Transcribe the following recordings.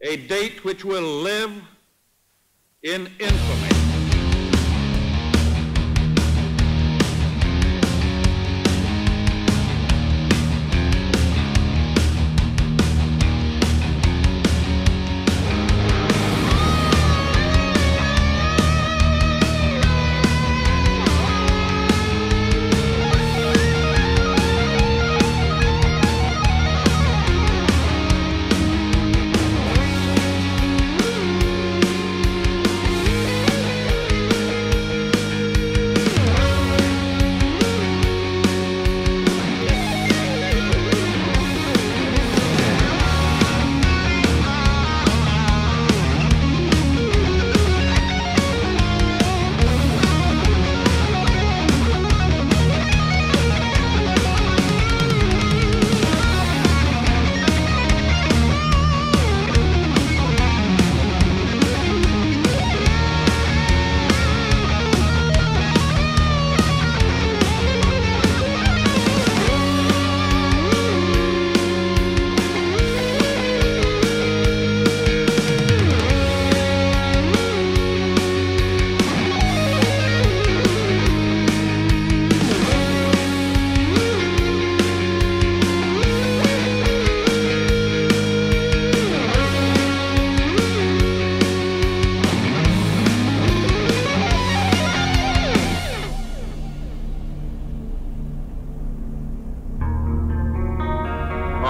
a date which will live in infamy.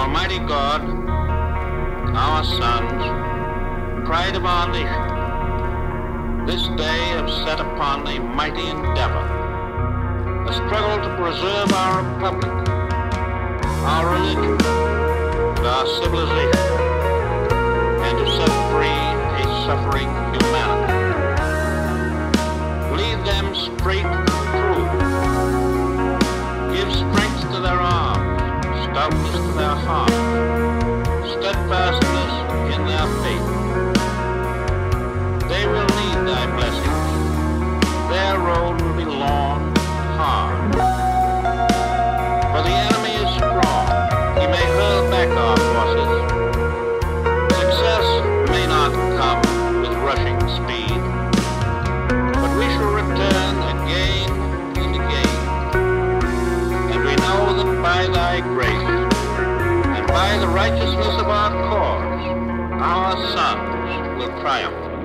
Almighty God, our sons, pride of our nation, this day have set upon a mighty endeavor, a struggle to preserve our republic, our religion, and our civilization, and to set free a suffering humanity. Lead them straight through. Give strength stoutness to their hearts, steadfastness in their faith. They will need thy blessings. Will triumph.